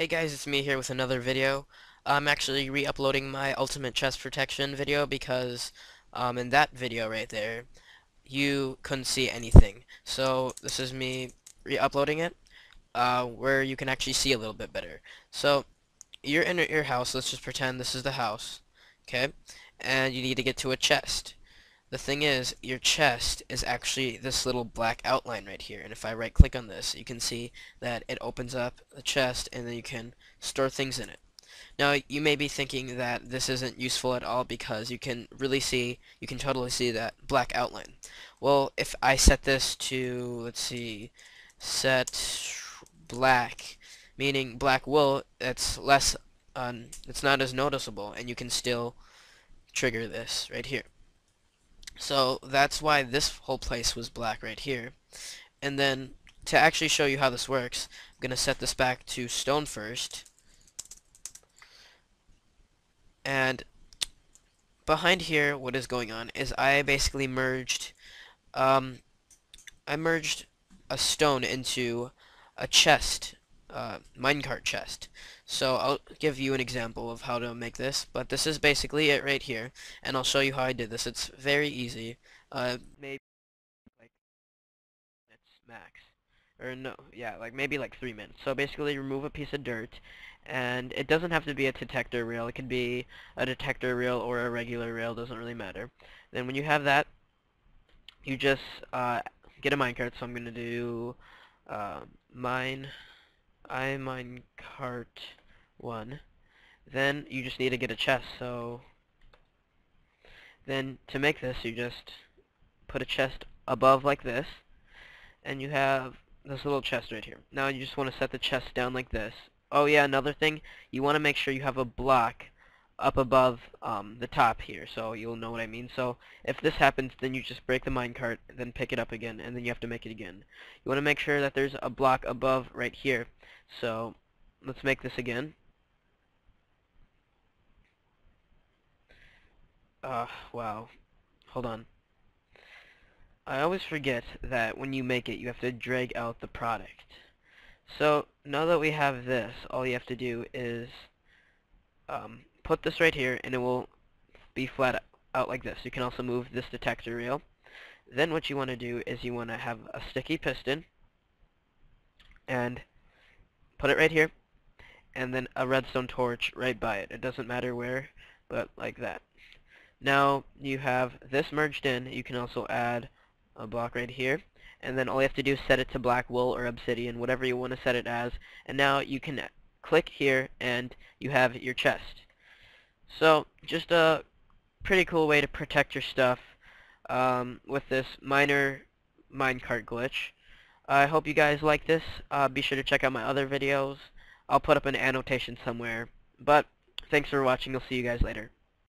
Hey guys, it's me here with another video. I'm actually re-uploading my Ultimate Chest Protection video because um, in that video right there, you couldn't see anything. So this is me re-uploading it, uh, where you can actually see a little bit better. So you're in your house, let's just pretend this is the house, okay? And you need to get to a chest. The thing is, your chest is actually this little black outline right here. And if I right click on this, you can see that it opens up the chest and then you can store things in it. Now, you may be thinking that this isn't useful at all because you can really see, you can totally see that black outline. Well, if I set this to, let's see, set black, meaning black wool, it's less, um, it's not as noticeable and you can still trigger this right here. So that's why this whole place was black right here. And then to actually show you how this works, I'm going to set this back to stone first. And behind here, what is going on is I basically merged, um, I merged a stone into a chest, uh, minecart chest. So I'll give you an example of how to make this, but this is basically it right here, and I'll show you how I did this. It's very easy. Uh, maybe like minutes max, or no, yeah, like maybe like three minutes. So basically, remove a piece of dirt, and it doesn't have to be a detector rail. It could be a detector rail or a regular rail. Doesn't really matter. Then when you have that, you just uh, get a minecart. So I'm gonna do uh, mine I minecart one. Then you just need to get a chest, so then to make this you just put a chest above like this and you have this little chest right here. Now you just want to set the chest down like this. Oh yeah, another thing, you want to make sure you have a block up above um, the top here, so you'll know what I mean. So if this happens, then you just break the minecart, then pick it up again, and then you have to make it again. You want to make sure that there's a block above right here. So let's make this again. Uh, wow. Hold on. I always forget that when you make it, you have to drag out the product. So, now that we have this, all you have to do is um, put this right here, and it will be flat out like this. You can also move this detector rail. Then what you want to do is you want to have a sticky piston, and put it right here, and then a redstone torch right by it. It doesn't matter where, but like that. Now you have this merged in. You can also add a block right here. And then all you have to do is set it to black wool or obsidian, whatever you want to set it as. And now you can click here and you have your chest. So just a pretty cool way to protect your stuff um, with this minor minecart glitch. I hope you guys like this. Uh, be sure to check out my other videos. I'll put up an annotation somewhere. But thanks for watching. I'll see you guys later.